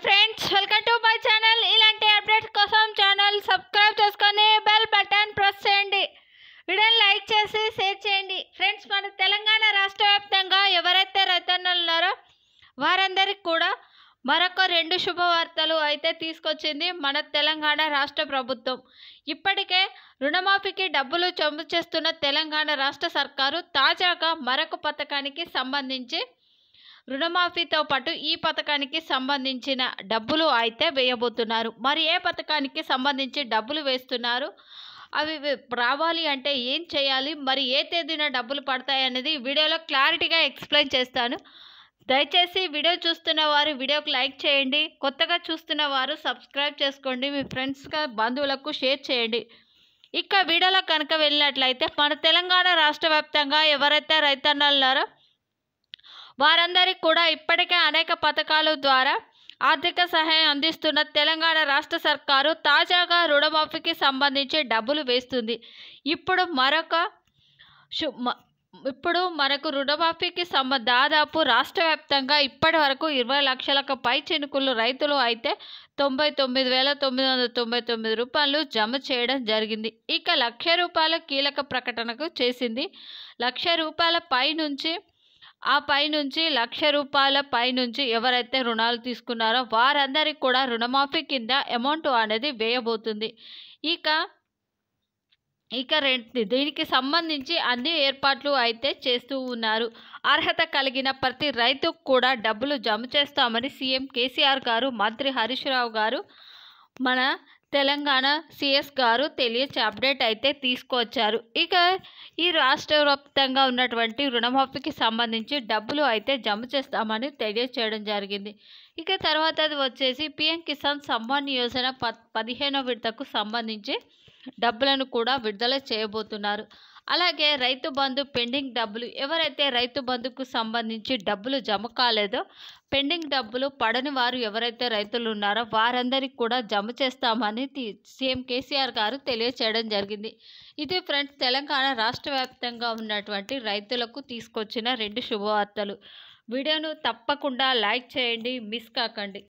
Hi friends welcome to my channel ఇలాంటి updates కోసం channel subscribe చేసుకొని బెల్ బటన్ ప్రెస్ చేయండి. వీడియోని లైక్ చేసి షేర్ చేయండి. ఫ్రెండ్స్ మన తెలంగాణ రాష్ట్ర వ్యాప్తంగా ఎవరైతే రైతన్నలు ఉన్నారో వారందరికి కూడా మరొక రెండు శుభవార్తలు అయితే తీసుకొచ్చింది మన తెలంగాణ రాష్ట్ర ప్రభుత్వం. ఇప్పటికే రుణమాఫీకి డబ్బులు చంపు చేస్తున్న తెలంగాణ రాష్ట్ర సర్కారు తాజాగా మరొక పథకానికి సంబంధించి రుణమాఫీతో పాటు ఈ పథకానికి సంబంధించిన డబ్బులు అయితే వేయబోతున్నారు. మరి ఏ పథకానికి సంబంధించి డబ్బులు వేస్తున్నారు? అవి రావాలి అంటే ఏం చేయాలి? మరి ఏ తేదీన డబ్బులు పడతాయి అనేది వీడియోలో క్లారిటీగా ఎక్స్ప్లెయిన్ చేస్తాను. దయచేసి వీడియో చూస్తున్న వారు వీడియోకి లైక్ చేయండి. కొత్తగా చూస్తున్న వారు సబ్స్క్రైబ్ చేసుకోండి. మీ ఫ్రెండ్స్గా బంధువులకు షేర్ చేయండి. ఇక వీడియోలో కనుక వెళ్ళినట్లయితే మన తెలంగాణ రాష్ట్ర వ్యాప్తంగా ఎవరైతే రైతన్నలారో వారందరికీ కూడా ఇప్పటికే అనేక పథకాల ద్వారా ఆర్థిక సహాయం అందిస్తున్న తెలంగాణ రాష్ట్ర సర్కారు తాజాగా రుణమాఫీకి సంబంధించి డబ్బులు వేస్తుంది. ఇప్పుడు మరొక ఇప్పుడు మనకు రుణమాఫీకి సంబ దాదాపు రాష్ట్ర వ్యాప్తంగా ఇప్పటి వరకు ఇరవై లక్షలకు పై చినుకులు రైతులు అయితే తొంభై తొమ్మిది వేల తొమ్మిది వందల తొంభై తొమ్మిది రూపాయలు జమ చేయడం జరిగింది. ఇక లక్ష రూపాయల కీలక ప్రకటనకు చేసింది. లక్ష రూపాయల పై నుంచి ఆ పై నుంచి లక్ష రూపాయల పై నుంచి ఎవరైతే రుణాలు తీసుకున్నారో వారందరికీ కూడా రుణమాఫీ కింద అమౌంట్ అనేది వేయబోతుంది. ఇక ఇక రెంట్ దీనికి సంబంధించి అన్ని ఏర్పాట్లు అయితే చేస్తూ ఉన్నారు. అర్హత కలిగిన ప్రతి రైతుకు కూడా డబ్బులు జమ చేస్తామని సీఎం కేసీఆర్ గారు మంత్రి హరీష్ రావు గారు మన తెలంగాణ సిఎస్ గారు తెలియచే అప్డేట్ అయితే తీసుకొచ్చారు. ఇక ఈ రాష్ట్ర వ్యాప్తంగా ఉన్నటువంటి రుణమాఫీకి సంబంధించి డబ్బులు అయితే జమ చేస్తామని తెలియచేయడం జరిగింది. ఇక తర్వాత అది వచ్చేసి పిఎం కిసాన్ సమ్మాన్ యోజన ప పదిహేనో విడతకు సంబంధించి డబ్బులను కూడా విడుదల చేయబోతున్నారు. అలాగే రైతు బంధు పెండింగ్ డబ్బులు ఎవరైతే రైతు బంధుకు సంబంధించి డబ్బులు జమ కాలేదో పెండింగ్ డబ్బులు పడని వారు ఎవరైతే రైతులు ఉన్నారో వారందరికీ కూడా జమ చేస్తామని సీఎం కేసీఆర్ గారు తెలియచేయడం జరిగింది. ఇది ఫ్రెండ్స్ తెలంగాణ రాష్ట్ర వ్యాప్తంగా ఉన్నటువంటి రైతులకు తీసుకొచ్చిన రెండు శుభవార్తలు. వీడియోను తప్పకుండా లైక్ చేయండి మిస్ కాకండి.